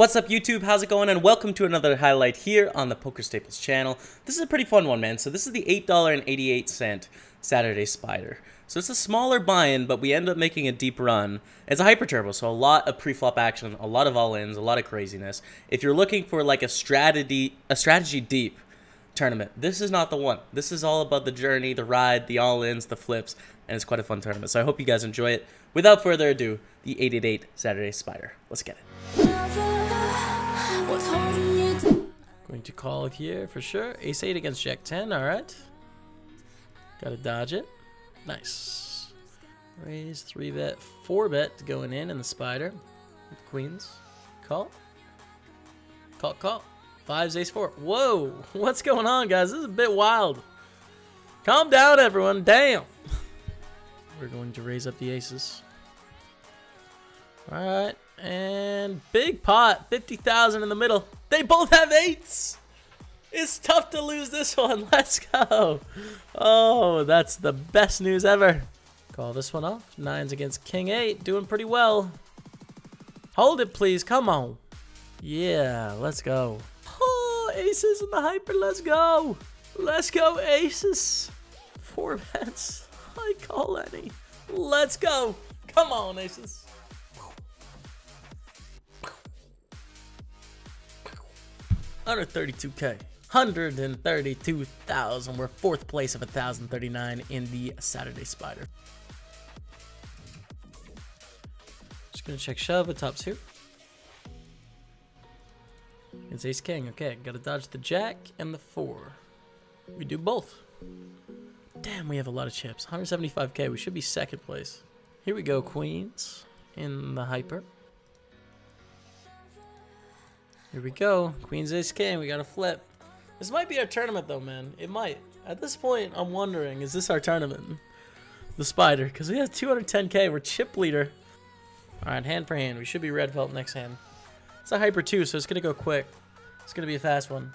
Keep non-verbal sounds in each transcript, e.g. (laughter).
What's up YouTube, how's it going, and welcome to another highlight here on the Poker Staples channel. This is a pretty fun one, man. So this is the $8.88 Saturday Spider. So it's a smaller buy-in, but we end up making a deep run. It's a Hyper Turbo, so a lot of pre-flop action, a lot of all-ins, a lot of craziness. If you're looking for like a strategy, a strategy deep tournament, this is not the one. This is all about the journey, the ride, the all-ins, the flips, and it's quite a fun tournament. So I hope you guys enjoy it. Without further ado, the 888 Saturday Spider. Let's get it. Going to call it here for sure. Ace 8 against Jack 10, alright. Gotta dodge it. Nice. Raise, 3 bet, 4 bet going in and the spider. Queens. Call. Call, call. Fives, ace 4. Whoa! (laughs) What's going on, guys? This is a bit wild. Calm down, everyone. Damn! We're going to raise up the aces. Alright. And big pot. 50,000 in the middle. They both have eights. It's tough to lose this (laughs) one. Let's go. Oh, that's the best news ever. Call this one off. Nines against King 8. Doing pretty well. Hold it, please. Come on. Yeah, let's go. Oh, aces in the hyper. Let's go. Let's go, aces. Four bets. (laughs) I call any. Let's go. Come on, aces. Under 32k. 132,000. We're fourth place of 1,039 in the Saturday Spider. Just gonna check shove at top two. It's ace king. Okay, gotta dodge the jack and the four. We do both. Damn, we have a lot of chips. 175k. We should be second place. Here we go, queens in the hyper. Here we go. Queen's ace king. We got a flip. This might be our tournament though, man. It might. At this point, I'm wondering, is this our tournament? The spider. Because we have 210k. We're chip leader. Alright, hand for hand. We should be red felt next hand. It's a hyper turbo, so it's going to go quick. It's going to be a fast one.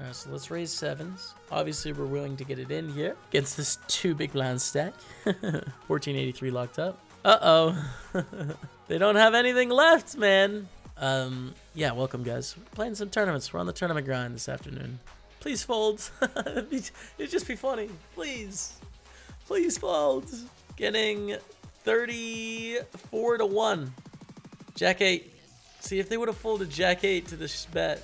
Alright, so let's raise sevens. Obviously, we're willing to get it in here. Against this two big blind stack. (laughs) 1483 locked up. Uh-oh. (laughs) they don't have anything left, man. Um, yeah, welcome guys. We're playing some tournaments. We're on the tournament grind this afternoon. Please fold. (laughs) It'd just be funny. Please. Please fold. Getting 34 to 1. Jack 8. See, if they would have folded Jack 8 to this bet.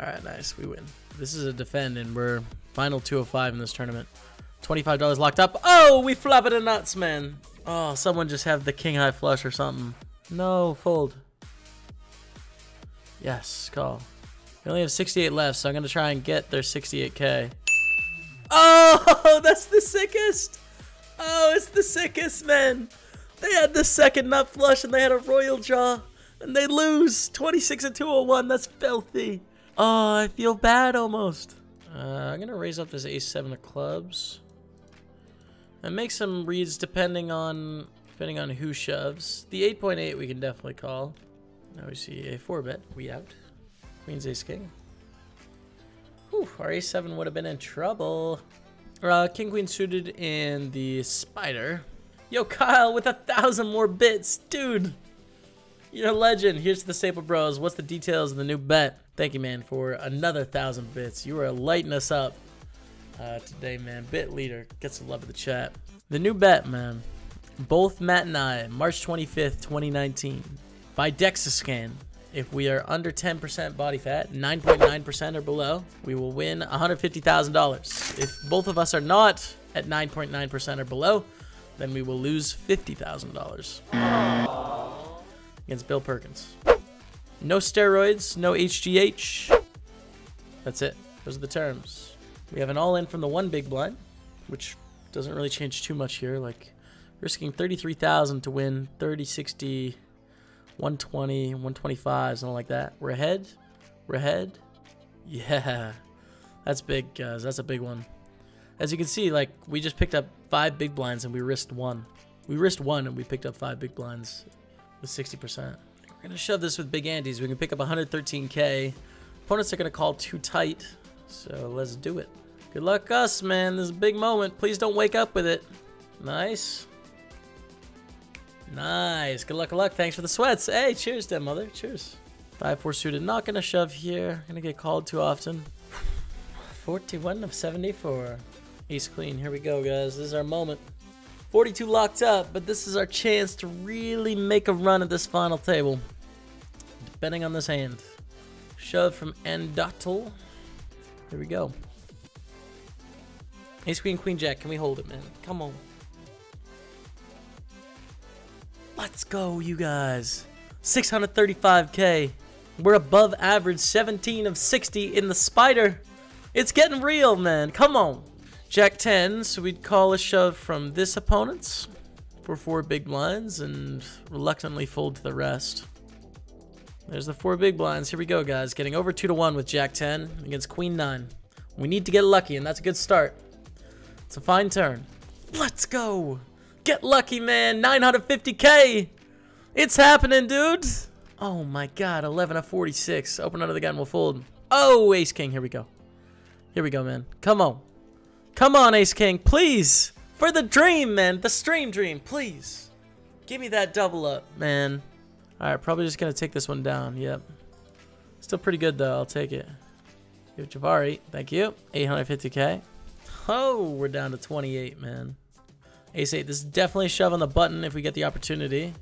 Alright, nice. We win. This is a defend, and we're final 205 in this tournament. $25 locked up. Oh, we flop it a nuts, man. Oh, someone just have the king high flush or something. No, fold. Yes, call. We only have 68 left, so I'm going to try and get their 68k. Oh, (laughs) that's the sickest. Oh, it's the sickest, man. They had the second nut flush and they had a royal draw. And they lose. 26 and 201. That's filthy. Oh, I feel bad almost. Uh, I'm going to raise up this ace 7 of clubs. And make some reads depending on depending on who shoves. The 8.8 .8 we can definitely call. Now we see a 4 bet. We out. Queen's ace king. Whew, our a7 would have been in trouble. Uh, king queen suited in the spider. Yo, Kyle, with a thousand more bits. Dude, you're a legend. Here's to the Staple Bros. What's the details of the new bet? Thank you, man, for another thousand bits. You are lighting us up uh, today, man. Bit leader. Get some love in the chat. The new bet, man. Both Matt and I, March 25th, 2019, by DEXA scan. If we are under 10% body fat, 9.9% or below, we will win $150,000. If both of us are not at 9.9% or below, then we will lose $50,000 against Bill Perkins. No steroids, no HGH. That's it. Those are the terms. We have an all-in from the one big blind, which doesn't really change too much here. Like risking 33,000 to win 30, 60, 120, 125, something like that. We're ahead. We're ahead. Yeah, that's big, guys. That's a big one. As you can see, like we just picked up five big blinds and we risked one. We risked one and we picked up five big blinds with 60%. We're gonna shove this with big antes. We can pick up 113k. Opponents are gonna call too tight, so let's do it. Good luck us, man. This is a big moment. Please don't wake up with it. Nice. Nice. Good luck, good luck. Thanks for the sweats. Hey, cheers, dead mother. Cheers. 5-4 suited. Not to shove here. To get called too often. (sighs) 41 of 74. Ace queen. Here we go, guys. This is our moment. 42 locked up, but this is our chance to really make a run at this final table. Depending on this hand. Shove from Andotel. Here we go. Ace queen, queen jack. Can we hold it, man? Come on. Let's go, you guys. 635k. We're above average 17 of 60 in the spider. It's getting real, man. Come on. Jack 10, so we'd call a shove from this opponent's for four big blinds and reluctantly fold to the rest. There's the four big blinds. Here we go, guys. Getting over 2 to 1 with Jack 10 against Queen 9. We need to get lucky, and that's a good start. It's a fine turn. Let's go. Get lucky, man. 950k. It's happening, dude. Oh, my God. 11 of 46. Open under the gun. We'll fold. Oh, Ace King. Here we go. Here we go, man. Come on. Come on, Ace King. Please. For the dream, man. The stream dream. Please. Give me that double up, man. Alright, probably just going to take this one down. Yep. Still pretty good, though. I'll take it. Give it Javari. Thank you. 850k. Oh, we're down to 28, man. Ace 8. This is definitely a shove on the button if we get the opportunity.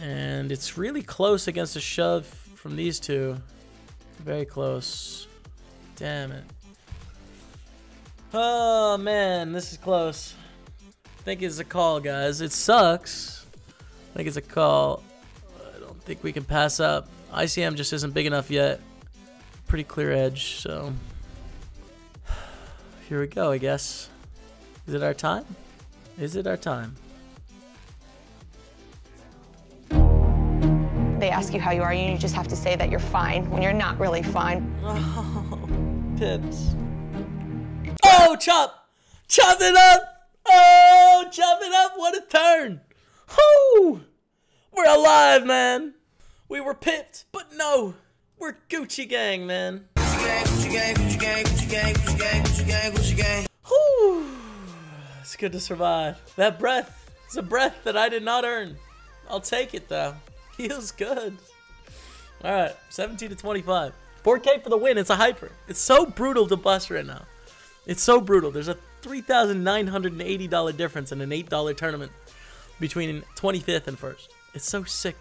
And it's really close against a shove from these two. Very close. Damn it. Oh, man. This is close. I think it's a call, guys. It sucks. I think it's a call. I don't think we can pass up. ICM just isn't big enough yet. Pretty clear edge, so... (sighs) Here we go, I guess. Is it our time? Is it our time? They ask you how you are, and you just have to say that you're fine when you're not really fine. (laughs) Oh, pips. Oh, chop! Chop it up! Oh, chop it up! What a turn! Whoo! We're alive, man! We were pipped, but no! We're Gucci gang, man. Whew. It's good to survive. That breath is a breath that I did not earn. I'll take it though. Feels good. Alright, 17 to 25. 4K for the win. It's a hyper. It's so brutal to bust right now. It's so brutal. There's a $3,980 difference in an $8 tournament between 25th and 1st. It's so sick.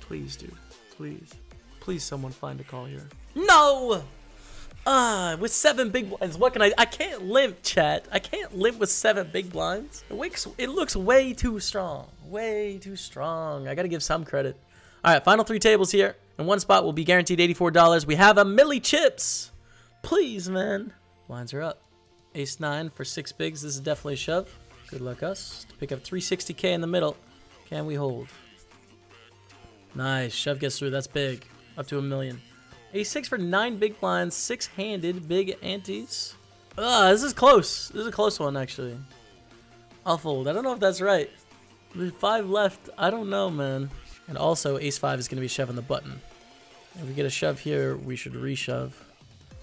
Please, dude. Please. Please, someone find a call here. No! Ah, uh, with seven big blinds, what can I? I can't limp, chat. I can't limp with seven big blinds. It looks, it looks way too strong. Way too strong. I gotta give some credit. All right, final three tables here. In one spot will be guaranteed $84. We have a milli chips. Please, man. Lines are up. Ace 9 for six bigs. This is definitely a shove. Good luck us. To pick up 360k in the middle. Can we hold? Nice. Shove gets through. That's big. Up to a million. A6 for nine big blinds, six-handed big antes. Ah, this is close. This is a close one, actually. I'll fold. I don't know if that's right. With five left, I don't know, man. And also, ace five is going to be shoving the button. If we get a shove here, we should reshove.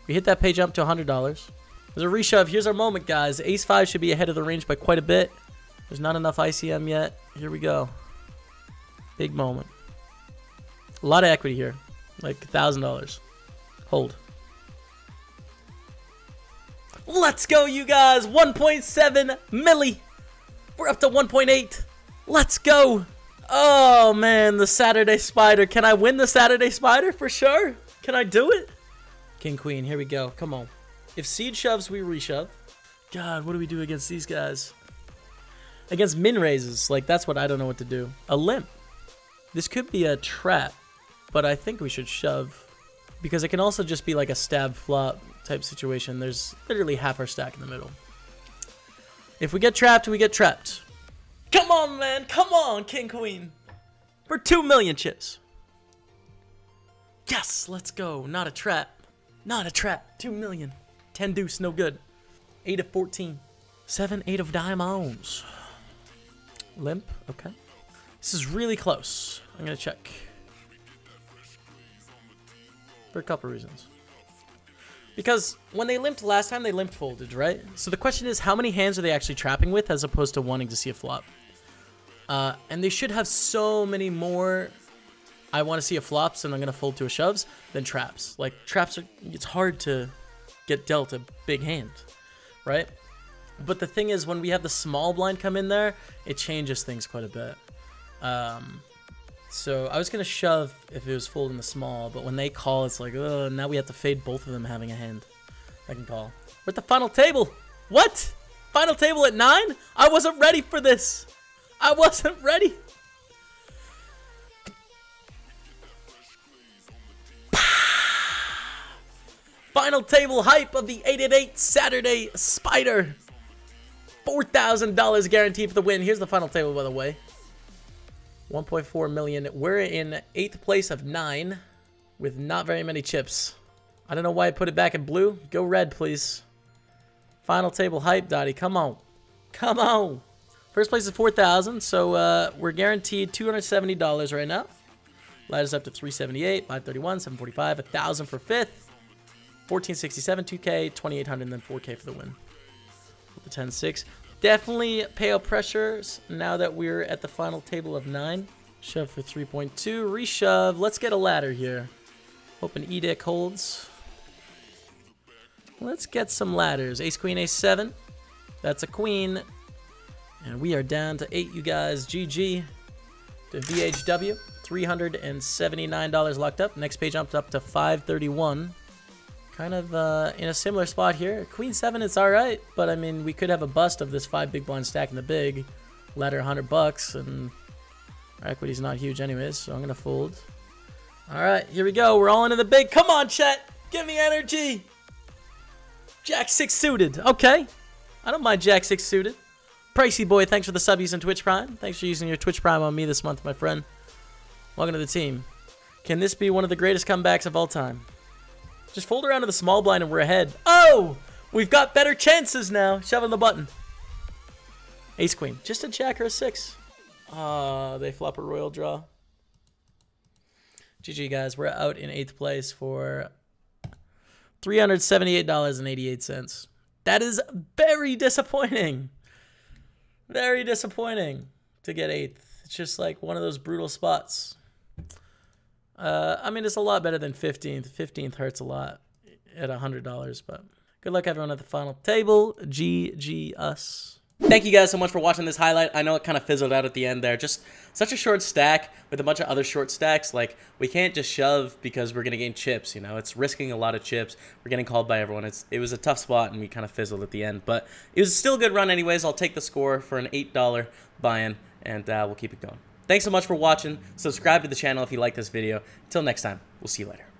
We hit that page jump to $100. There's a reshove. Here's our moment, guys. Ace five should be ahead of the range by quite a bit. There's not enough ICM yet. Here we go. Big moment. A lot of equity here. Like $1,000. Hold. Let's go, you guys. 1.7 milli. We're up to 1.8. Let's go. Oh, man. The Saturday Spider. Can I win the Saturday Spider for sure? Can I do it? King, Queen. Here we go. Come on. If Seed shoves, we reshove. God, what do we do against these guys? Against min raises. Like, that's what I don't know what to do. A limp. This could be a trap but I think we should shove because it can also just be like a stab flop type situation. There's literally half our stack in the middle. If we get trapped, we get trapped. Come on, man. Come on, King Queen. For 2 million chips. Yes, let's go. Not a trap. Not a trap. 2 million. 10 deuce, no good. 8 of 14. 7, 8 of diamonds. Limp, okay. This is really close. I'm going to check. For a couple reasons. Because when they limped last time, they limped folded, right? So the question is, how many hands are they actually trapping with as opposed to wanting to see a flop? Uh, and they should have so many more I want to see a flops and I'm going to fold to a shoves than traps. Like, traps are, it's hard to get dealt a big hand, right? But the thing is, when we have the small blind come in there, it changes things quite a bit. Um, so I was going to shove if it was folding the small, but when they call, it's like, oh, now we have to fade both of them having a hand. I can call. We're at the final table. What? Final table at 9? I wasn't ready for this. I wasn't ready. Final table hype of the 888 Saturday Spider. $4,000 guaranteed for the win. Here's the final table, by the way. 1.4 million. We're in eighth place of nine with not very many chips. I don't know why I put it back in blue. Go red, please. Final table hype, Dottie. Come on. Come on. First place is 4,000, so uh, we're guaranteed $270 right now. Light Ladders up to 378, 531, 745, 1,000 for fifth. 1467, 2K, 2800, and then 4K for the win. The 10-6. Definitely payout pressures now that we're at the final table of 9. Shove for 3.2. Reshove. Let's get a ladder here. Hoping Edic holds. Let's get some ladders. Ace, Queen, Ace, 7. That's a Queen. And we are down to 8, you guys. GG to VHW. $379 locked up. Next page jumped up to 531 kind of uh, in a similar spot here. Queen 7 it's alright, but I mean, we could have a bust of this 5 big blind stack in the big. Ladder 100 bucks, and our equity's not huge anyways, so I'm going to fold. Alright, here we go. We're all into the big. Come on, chat. Give me energy. Jack 6 suited. Okay. I don't mind Jack 6 suited. Pricey boy, thanks for the sub using Twitch Prime. Thanks for using your Twitch Prime on me this month, my friend. Welcome to the team. Can this be one of the greatest comebacks of all time? Just fold around to the small blind and we're ahead. Oh! We've got better chances now. Shoving the button. Ace Queen. Just a jack or a six. Ah, uh, they flop a royal draw. GG, guys. We're out in eighth place for $378.88. That is very disappointing. Very disappointing to get eighth. It's just like one of those brutal spots. Uh, I mean, it's a lot better than 15th. 15th hurts a lot at $100, but good luck, everyone, at the final table. GG us. Thank you guys so much for watching this highlight. I know it kind of fizzled out at the end there. Just such a short stack with a bunch of other short stacks. Like, we can't just shove because we're going to gain chips, you know? It's risking a lot of chips. We're getting called by everyone. It's It was a tough spot, and we kind of fizzled at the end. But it was still a good run anyways. I'll take the score for an $8 buy-in, and uh, we'll keep it going. Thanks so much for watching. Subscribe to the channel if you like this video. Until next time, we'll see you later.